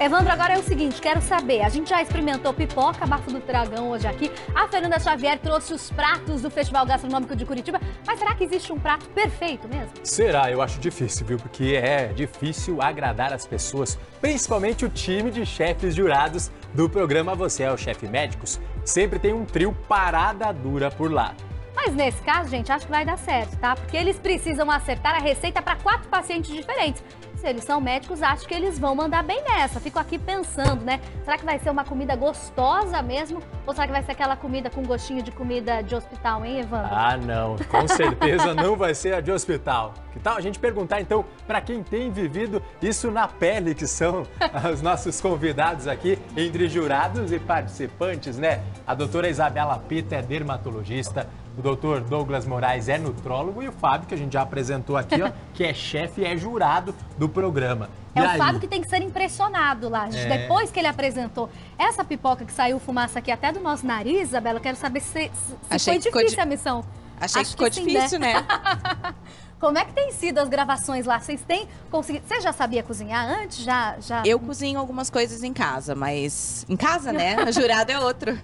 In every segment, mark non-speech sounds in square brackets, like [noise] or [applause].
Evandro, agora é o seguinte, quero saber, a gente já experimentou pipoca, bafo do dragão hoje aqui, a Fernanda Xavier trouxe os pratos do Festival Gastronômico de Curitiba, mas será que existe um prato perfeito mesmo? Será? Eu acho difícil, viu? Porque é difícil agradar as pessoas, principalmente o time de chefes jurados do programa Você é o Chefe Médicos. Sempre tem um trio parada dura por lá. Mas nesse caso, gente, acho que vai dar certo, tá? Porque eles precisam acertar a receita para quatro pacientes diferentes. Se eles são médicos, acho que eles vão mandar bem nessa. Fico aqui pensando, né? Será que vai ser uma comida gostosa mesmo? Ou será que vai ser aquela comida com gostinho de comida de hospital, hein, Evandro? Ah, não. Com certeza não vai ser a de hospital. Que tal a gente perguntar, então, para quem tem vivido isso na pele, que são os nossos convidados aqui, entre jurados e participantes, né? A doutora Isabela Pita é dermatologista, o doutor Douglas Moraes é nutrólogo e o Fábio, que a gente já apresentou aqui, ó, que é chefe e é jurado do programa. É E o aí? Fábio que tem que ser impressionado lá. É. Depois que ele apresentou essa pipoca que saiu fumaça aqui até do nosso nariz, Isabela, eu quero saber se, se Achei foi difícil di- a missão. Achei Acho que ficou que sim, difícil, né? [laughs] Como é que tem sido as gravações lá? Vocês têm conseguido... Você já sabia cozinhar antes? Já, já... Eu cozinho algumas coisas em casa, mas. Em casa, né? A jurado é outro.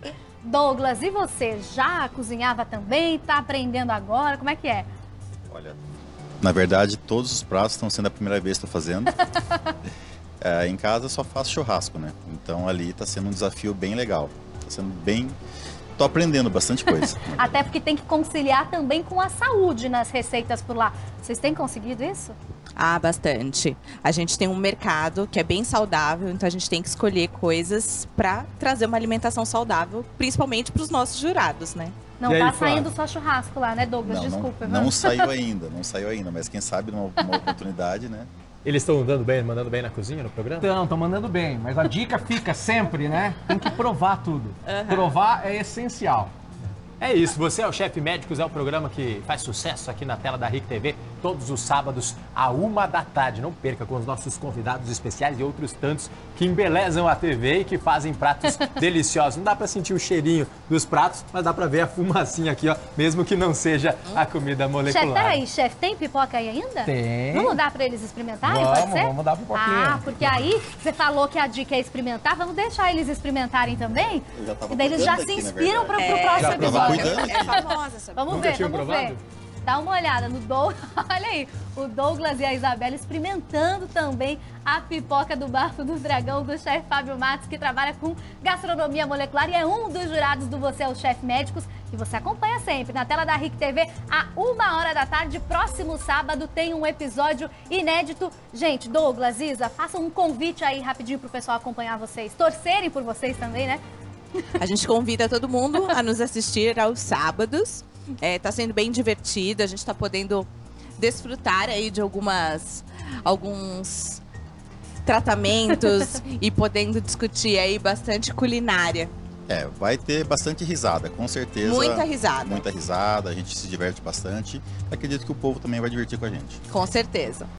[laughs] Douglas, e você? Já cozinhava também? Tá aprendendo agora? Como é que é? Olha, na verdade, todos os pratos estão sendo a primeira vez que estou fazendo. [laughs] É, em casa eu só faço churrasco, né? Então ali está sendo um desafio bem legal. Está sendo bem. Tô aprendendo bastante coisa. [laughs] Até porque tem que conciliar também com a saúde nas receitas por lá. Vocês têm conseguido isso? Ah, bastante. A gente tem um mercado que é bem saudável, então a gente tem que escolher coisas pra trazer uma alimentação saudável, principalmente pros nossos jurados, né? Não E aí, tá Flávio? saindo só churrasco lá, né, Douglas? Não, não, Desculpa. não Evandro. saiu [laughs] ainda, não saiu ainda, mas quem sabe numa uma oportunidade, né? Eles estão dando bem, mandando bem na cozinha, no programa? Então, estão mandando bem, mas a dica fica sempre, né? Tem que provar tudo. Provar é essencial. É isso, você é o Chefe Médicos, é o programa que faz sucesso aqui na tela da RIC TV, todos os sábados, à uma da tarde. Não perca com os nossos convidados especiais e outros tantos que embelezam a TV e que fazem pratos [laughs] deliciosos. Não dá pra sentir o cheirinho dos pratos, mas dá pra ver a fumacinha aqui, ó, mesmo que não seja a comida Chefe, molecular. peraí, chefe, tem pipoca aí ainda? Tem. Vamos dar pra eles experimentarem, Vamos, pode ser? vamos dar pipoquinha. Ah, porque aí você falou que a dica é experimentar, vamos deixar eles experimentarem também? Eu já tava E daí eles já se inspiram pro, pro verdade. próximo tava episódio. Cuidando É famosa essa Vamos Nunca ver, vamos provado? ver. Dá uma olhada no Douglas, [laughs] olha aí, o Douglas e a Isabela experimentando também a pipoca do bafo do dragão do chefe Fábio Matos, que trabalha com gastronomia molecular e é um dos jurados do Você é o Chefe Médicos, que você acompanha sempre na tela da RIC TV, a uma hora da tarde, próximo sábado tem um episódio inédito. Gente, Douglas, Isa, façam um convite aí rapidinho pro pessoal acompanhar vocês, torcerem por vocês também, né? A gente convida todo mundo a nos assistir aos sábados. É, tá sendo bem divertido, a gente tá podendo desfrutar aí de algumas alguns tratamentos [laughs] e podendo discutir aí bastante culinária. É, vai ter bastante risada, com certeza. Muita risada. Muita risada, a gente se diverte bastante. Acredito que o povo também vai divertir com a gente. Com certeza.